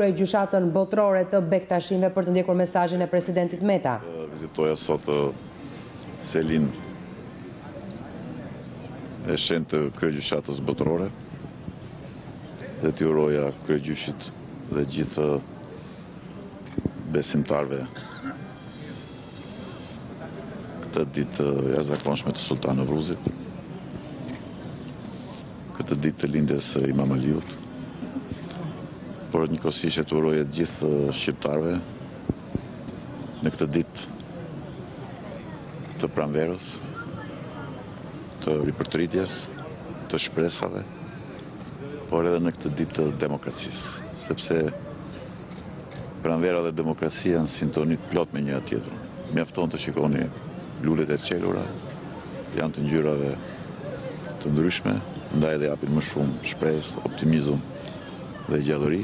Kryegjyshatën botërore të bektashinjve për të ndjekur mesazhin e presidentit Meta. Të vizitoja sot selinë e shenjtë të kryegjyshatës botërore dhe t'i uroja kryegjyshit dhe gjithë besimtarëve këtë ditë të jashtëzakonshme të Sulltan Nevruzit. këtë ditë të lindjes së Imam Aliut, por njëkohësisht t'u uroja të gjithë uh, shqiptarëve në këtë ditë të pranverës, të ripërtritjes, të shpresave, por edhe në këtë ditë të demokracisë, sepse pranvera dhe demokracia janë në sintoni të plotë me njëra-tjetrën. Mjafton të shikoni Lulet e çelura janë të ngjyrave të ndryshme, ndaj edhe japin më shumë shpresë, optimizëm dhe gjallëri.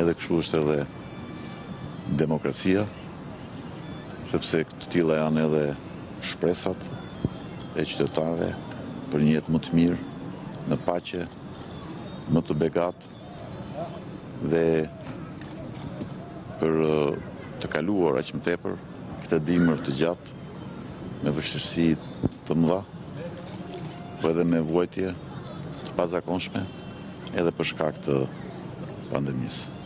Edhe kështu është edhe demokracia, sepse të tilla janë edhe shpresat e qytetarëve për një jetë më të mirë, në paqe, më të begatë, Dhe për të kaluar aq më tepër këtë dimër të gjatë me vështirësi të mëdha, po edhe me vuajtje të pazakonshme edhe për shkak të pandemisë.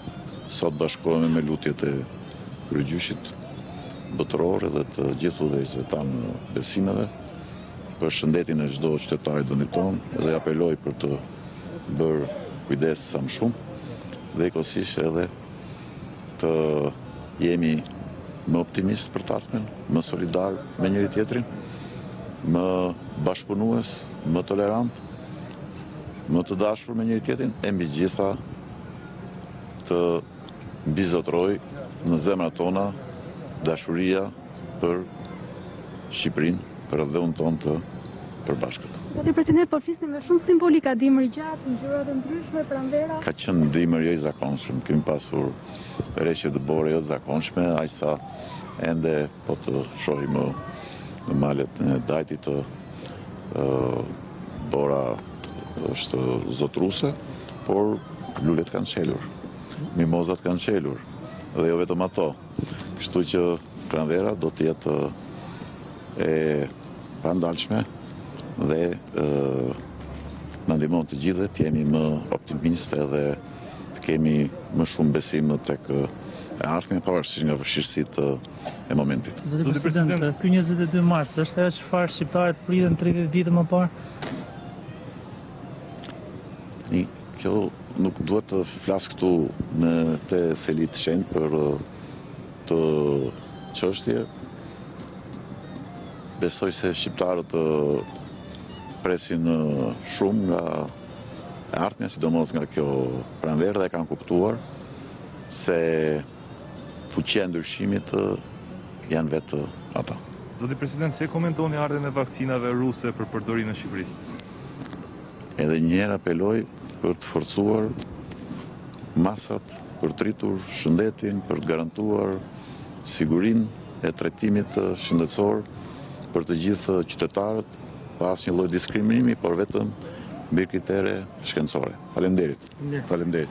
Sot bashkohemi me lutjet e kryegjyshit botëror dhe të gjithë udhëheqësve tanë të besimeve për shëndetin e çdo qytetari të vendit tonë dhe apeloj për të bërë kujdes sa më shumë dhe njëkohësisht edhe të jemi më optimistë për të ardhmen, më solidarë me njëri-tjetrin, më bashkëpunues, më tolerantë, më të dashur me njëri-tjetrin, e mbi të gjitha të mbizotërojë në zemrat tona, dashuria, për Shqipërinë, për atdheun tonë të përbashkët. Zoti President, po flisni me shumë simbolika, dimër i gjatë, ngjyra të ndryshme, pranvera. Ka qenë dimër jo i zakonshëm, kemi pasur reshje dëbore jo të zakonshme, aq sa ende po të shohim në malet e Dajtit dëbora është zotëruese, por lulet kanë çelur, mimozat kanë çelur, dhe jo vetëm ato. Kështu që pranvera do të jetë e pandalshme dhe na ndihmon të gjithëve të jemi më optimistë edhe të kemi më shumë besim tek e ardhmja pavarësisht nga vështirësitë e momentit. Zoti President, ky 22 mars, është ajo çfarë shqiptarët prisnin 30 vite më parë? Që nuk duhet të flasë këtu në këtë seli të shenjtë për atë çështje. Besoj se shqiptarët presin shumë nga e ardhmja, sidomos nga kjo pranverë dhe kanë kuptuar se fuqia e ndryshimit janë vetë ata. Zoti President, si e komentoni ardhjen e vakcinave ruse për përdorim në Shqipëri? Edhe një herë apeloj për të forcuar masat për të rritur shëndetin, për të garantuar sigurinë e trajtimit shëndetësor për të gjithë qytetarët, pa asnjë lloj diskriminimi, por vetëm mbi kritere shkencore. Faleminderit. Faleminderit.